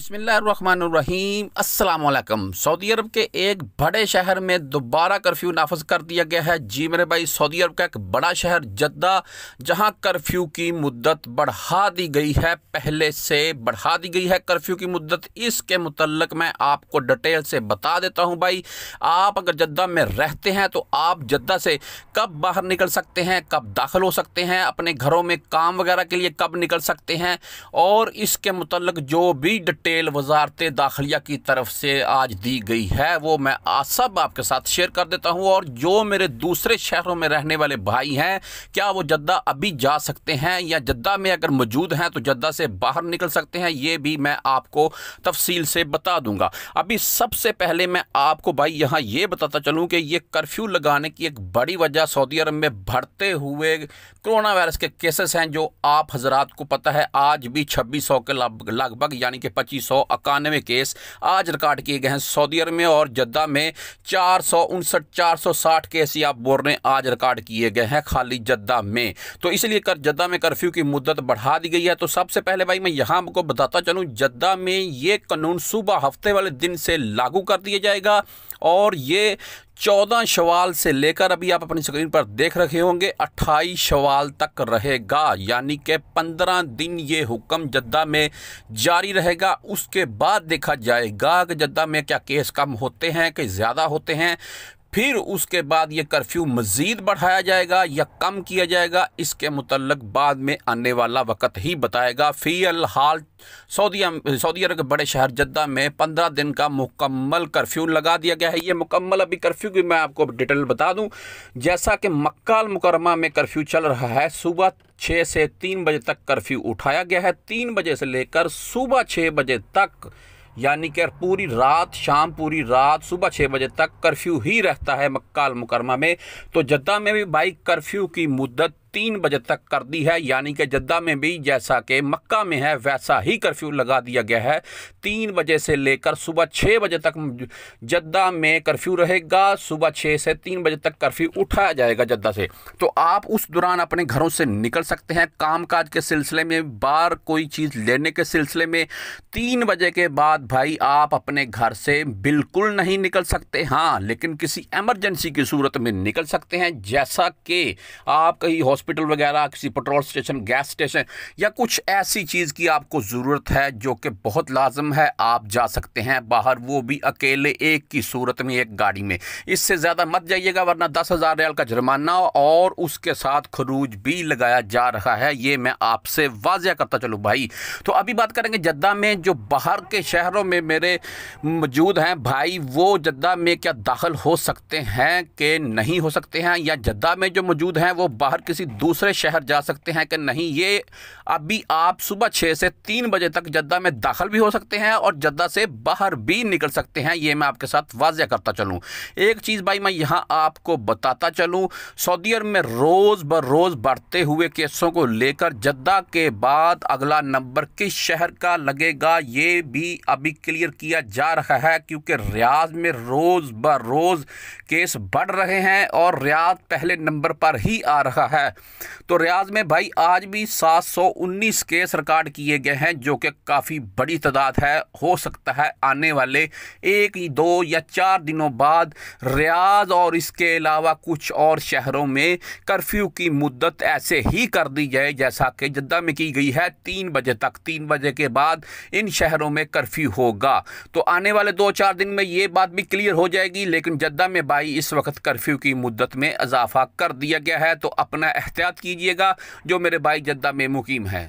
بسم اللہ الرحمن الرحیم۔ السلام علیکم۔ سعودی عرب کے ایک بڑے شہر میں دوبارہ کرفیو نافذ کر دیا گیا ہے۔ جی میرے بھائی، سعودی عرب کا ایک بڑا شہر جدہ، جہاں کرفیو کی مدت بڑھا دی گئی ہے۔ پہلے سے بڑھا دی گئی ہے کرفیو کی مدت۔ اس کے متعلق میں آپ کو ڈیٹیل سے بتا دیتا ہوں بھائی، آپ اگر جدہ میں رہتے ہیں تو آپ جدہ سے کب باہر نکل سکتے ہیں، کب داخل ہو سکتے ہیں، اپنے گھروں میں کام وغیرہ کے لیے کب نکل سکتے ہیں۔ اور اس کے متعلق جو بھی ڈیٹیل وزارت داخلیہ کی طرف سے آج دی گئی ہے۔ وہ میں سب آپ کے ساتھ شیئر کر دیتا ہوں اور جو میرے دوسرے شہروں میں رہنے والے بھائی ہیں، کیا وہ جدہ ابھی جا سکتے ہیں یا جدہ میں اگر موجود ہیں تو جدہ سے باہر نکل سکتے ہیں، یہ بھی میں آپ کو تفصیل سے بتا دوں گا۔ ابھی سب سے پہلے میں آپ کو بھائی یہاں یہ بتاتا چلوں کہ یہ کرفیو لگانے کی ایک بڑی وجہ سعودی عرب میں بڑھتے ہوئے کرونا وائرس کے کیسز ہیں جو آپ حضرات کو پتہ ہے۔ آج بھی چھبیس سو کے لگ بھگ یعنی کہ پچیس سو اکانوے کیس۔ آج ریکارڈ کیے گئے ہیں سعودی عرب میں اور جدہ میں چار سو انسٹھ، چار سو ساٹھ کیس آپ بول رہے ہیں آج ریکارڈ کیے گئے ہیں خالی جدہ میں۔ تو اس لیے کر جدہ میں کرفیو کی مدت بڑھا دی گئی ہے۔ تو سب سے پہلے بھائی میں یہاں کو بتاتا چلوں، جدہ میں یہ قانون صبح ہفتے والے دن سے لاگو کر دیا جائے گا۔ اور یہ چودہ شوال سے لے کر ابھی آپ اپنی سکرین پر دیکھ رکھے ہوں گے، اٹھائی شوال تک رہے گا یعنی کہ پندرہ دن یہ حکم جدہ میں جاری رہے گا۔ اس کے بعد دیکھا جائے گا کہ جدہ میں کیا کیس کم ہوتے ہیں، کہ زیادہ ہوتے ہیں۔ پھر اس کے بعد یہ کرفیو مزید بڑھایا جائے گا یا کم کیا جائے گا، اس کے متعلق بعد میں آنے والا وقت ہی بتائے گا۔ فی الحال، سعودی سعودی عرب کے بڑے شہر جدہ میں پندرہ دن کا مکمل کرفیو لگا دیا گیا ہے۔ یہ مکمل ابھی کرفیو کی میں آپ کو ڈیٹیل بتا دوں۔ جیسا کہ مکہ المکرمہ میں کرفیو چل رہا ہے، صبح چھ سے تین بجے تک کرفیو اٹھایا گیا ہے۔ تین بجے سے لے کر صبح چھ بجے تک یعنی کہ پوری رات شام پوری رات صبح چھ بجے تک کرفیو ہی رہتا ہے مکہ المکرمہ میں۔ تو جدہ میں بھی بائک کرفیو کی مدت تین بجے تک کر دی ہے یعنی کہ جدہ میں بھی جیسا کہ مکہ میں ہے، ویسا ہی کرفیو لگا دیا گیا ہے۔ تین بجے سے لے کر صبح چھ بجے تک جدہ میں کرفیو رہے گا۔ صبح چھ سے تین بجے تک کرفیو اٹھایا جائے گا جدہ سے۔ تو آپ اس دوران اپنے گھروں سے نکل سکتے ہیں۔ کام کاج کے سلسلے میں بار کوئی چیز لینے کے سلسلے میں تین بجے کے بعد بھائی آپ اپنے گھر سے بالکل نہیں نکل سکتے۔ ہاں لیکن کسی ایمرجنسی کی صورت میں نکل سکتے ہیں۔ جیسا کہ آپ کہیں ہاسپٹل وغیرہ، کسی پٹرول سٹیشن، گیس سٹیشن یا کچھ ایسی چیز کی آپ کو ضرورت ہے جو کہ بہت لازم ہے، آپ جا سکتے ہیں باہر، وہ بھی اکیلے ایک کی صورت میں، ایک گاڑی میں۔ اس سے زیادہ مت جائیے گا ورنہ دس ہزار ریال کا جرمانہ اور اس کے ساتھ خروج بھی لگایا جا رہا ہے۔ یہ میں آپ سے واضح کرتا چلوں بھائی۔ تو ابھی بات کریں گے جدہ میں جو باہر کے شہروں میں میرے موجود ہیں بھائی، وہ جدہ میں کیا داخل ہو سکتے ہیں کہ نہیں ہو سکتے ہیں؟ یا جدہ میں جو موجود ہیں، وہ باہر کسی دوسرے شہر جا سکتے ہیں کہ نہیں، یہ ابھی آپ صبح چھ سے تین بجے تک جدہ میں داخل بھی ہو سکتے ہیں اور جدہ سے باہر بھی نکل سکتے ہیں، یہ میں آپ کے ساتھ واضح کرتا چلوں۔ ایک چیز بھائی میں یہاں آپ کو بتاتا چلوں، سعودی عرب میں روز بر روز بڑھتے ہوئے کیسوں کو لے کر جدہ کے بعد اگلا نمبر کس شہر کا لگے گا، یہ بھی ابھی کلیئر کیا جا رہا ہے کیونکہ ریاض میں روز بر روز کیس بڑھ رہے ہیں اور ریاض پہلے نمبر پر ہی آ رہا ہے۔ تو ریاض میں بھائی آج بھی سات سو انیس کیس ریکارڈ کیے گئے ہیں، جو کہ کافی بڑی تعداد ہے۔ ہو سکتا ہے آنے والے ایک، دو یا چار دنوں بعد ریاض اور اس کے علاوہ کچھ اور شہروں میں کرفیو کی مدت ایسے ہی کر دی جائے جیسا کہ جدہ میں کی گئی ہے تین بجے تک۔ تین بجے کے بعد ان شہروں میں کرفیو ہوگا۔ تو آنے والے دو چار دن میں یہ بات بھی کلیئر ہو جائے گی، لیکن جدہ میں بھائی اس وقت کرفیو کی مدت میں اضافہ کر دیا گیا ہے۔ تو اپنا احتیاط کیجیے گا جو میرے بھائی جدہ میں مقیم ہے